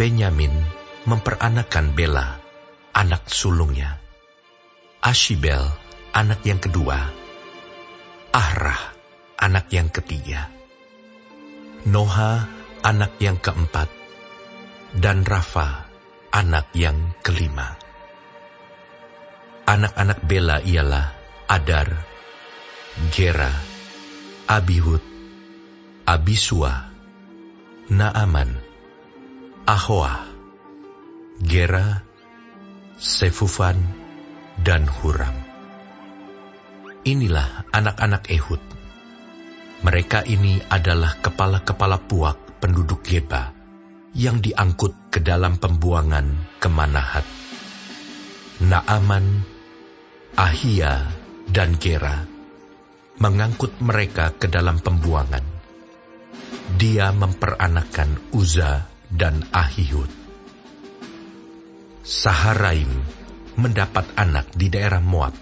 Benyamin memperanakan Bela, anak sulungnya. Ashibel, anak yang kedua. Ahrah, anak yang ketiga. Noha, anak yang keempat. Dan Rafa, anak yang kelima. Anak-anak Bela ialah Adar, Gera, Abihud, Abisua, Naaman, Ahoa, Gera, Sefufan, dan Huram. Inilah anak-anak Ehud. Mereka ini adalah kepala-kepala puak penduduk Geba yang diangkut ke dalam pembuangan ke Manahat. Naaman, Ahia, dan Gera mengangkut mereka ke dalam pembuangan. Dia memperanakan Uza dan Ahihud. Saharaim mendapat anak di daerah Moab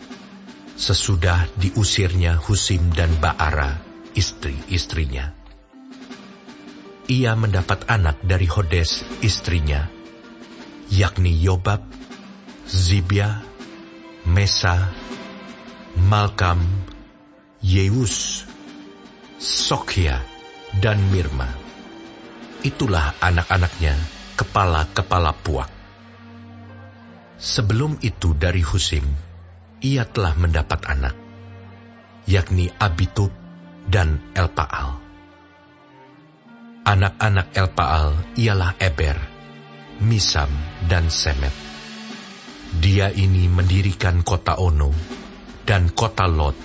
sesudah diusirnya Husim dan Baara, istri-istrinya. Ia mendapat anak dari Hodes, istrinya, yakni Yobab, Zibia, Mesa, Malkam, Yeus, Sokia, dan Mirma. Itulah anak-anaknya, kepala-kepala puak. Sebelum itu dari Husim, ia telah mendapat anak, yakni Abitub dan Elpaal. Anak-anak Elpaal ialah Eber, Misam, dan Semet. Dia ini mendirikan kota Ono dan kota Lot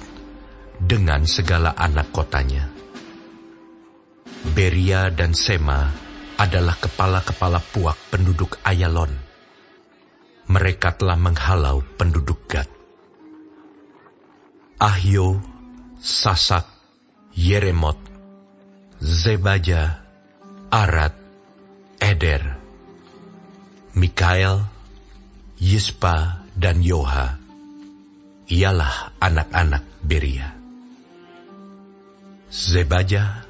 dengan segala anak kotanya. Beria dan Sema adalah kepala-kepala puak penduduk Ayalon mereka telah menghalau penduduk Gad. Ahyo, Sasak, Yeremot, Zebaja, Arad, Eder, Mikael, Yispa, dan Yoha, ialah anak-anak Beria. Zebaja,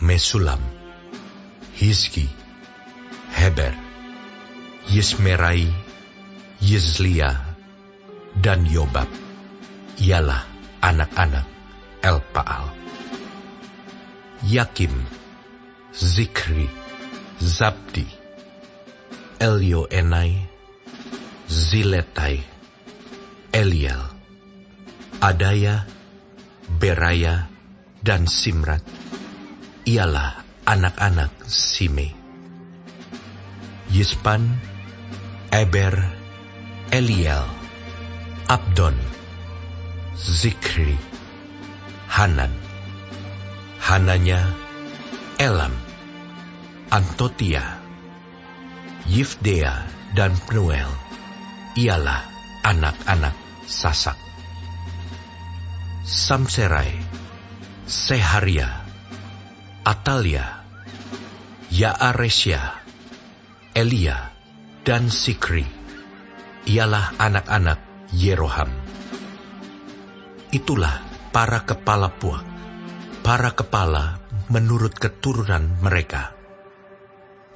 Mesulam, Hizki, Heber, Yismerai, Yizlia, dan Yobab ialah anak-anak Elpaal. Yakim, Zikri, Zabdi, Elioenai, Ziletai, Eliel, Adaya, Beraya, dan Simrat ialah anak-anak Sime. Yispan, Eber, Eliel, Abdon, Zikri, Hanan. Hananya, Elam, Antotia, Yifdea, dan Pnuel ialah anak-anak Sasak. Samserai, Seharia, Atalia, Yaaresya, Elia, dan Sikri ialah anak-anak Yeroham. Itulah para kepala puak, para kepala menurut keturunan mereka.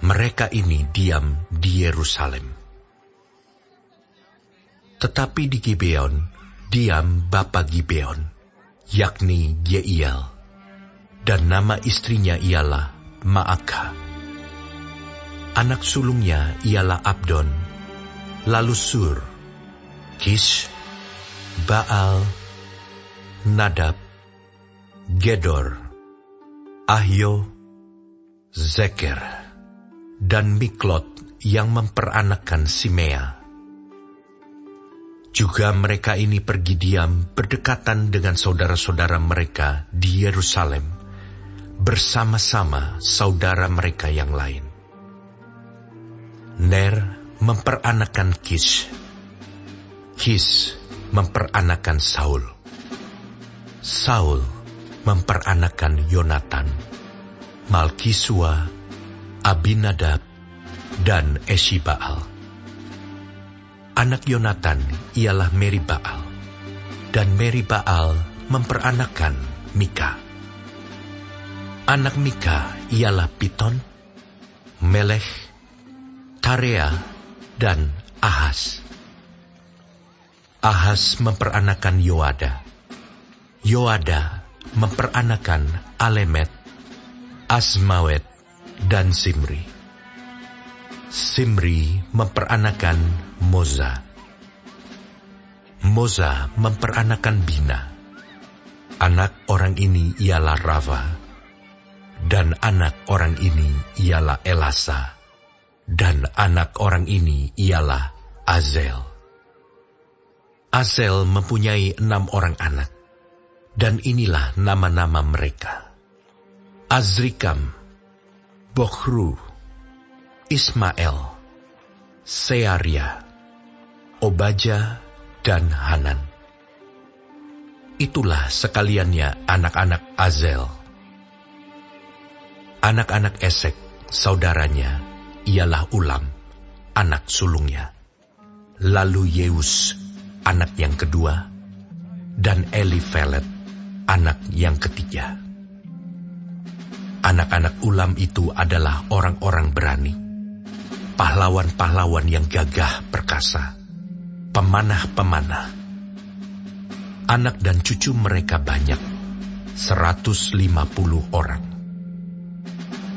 Mereka ini diam di Yerusalem. Tetapi di Gibeon, diam Bapa Gibeon, yakni Yeiel, dan nama istrinya ialah Maaka. Anak sulungnya ialah Abdon, lalu Sur, Kish, Baal, Nadab, Gedor, Ahyo, Zeker, dan Miklot yang memperanakan Simea. Juga mereka ini pergi diam berdekatan dengan saudara-saudara mereka di Yerusalem, bersama-sama saudara mereka yang lain. Ner memperanakan Kis. Kis memperanakan Saul. Saul memperanakan Yonatan, Malkisua, Abinadab, dan Eshibaal. Anak Yonatan ialah Meribaal, dan Meribaal memperanakan Mika. Anak Mika ialah Piton, Melech, Tarea, dan Ahas. Ahas memperanakan Yoada. Yoada memperanakan Alemet, Asmawet, dan Simri. Simri memperanakan Moza. Moza memperanakan Bina. Anak orang ini ialah Rava, dan anak orang ini ialah Elasa, dan anak orang ini ialah Azel. Azel mempunyai enam orang anak, dan inilah nama-nama mereka. Azrikam, Bokhru, Ismael, Searia, Obaja, dan Hanan. Itulah sekaliannya anak-anak Azel. Anak-anak Esek, saudaranya, ialah Ulam, anak sulungnya. Lalu Yeus, anak yang kedua, dan Elifelet, anak yang ketiga. Anak-anak Ulam itu adalah orang-orang berani, pahlawan-pahlawan yang gagah perkasa, pemanah-pemanah. Anak dan cucu mereka banyak, 150 orang.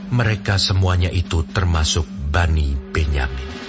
Mereka semuanya itu termasuk Bani Benyamin.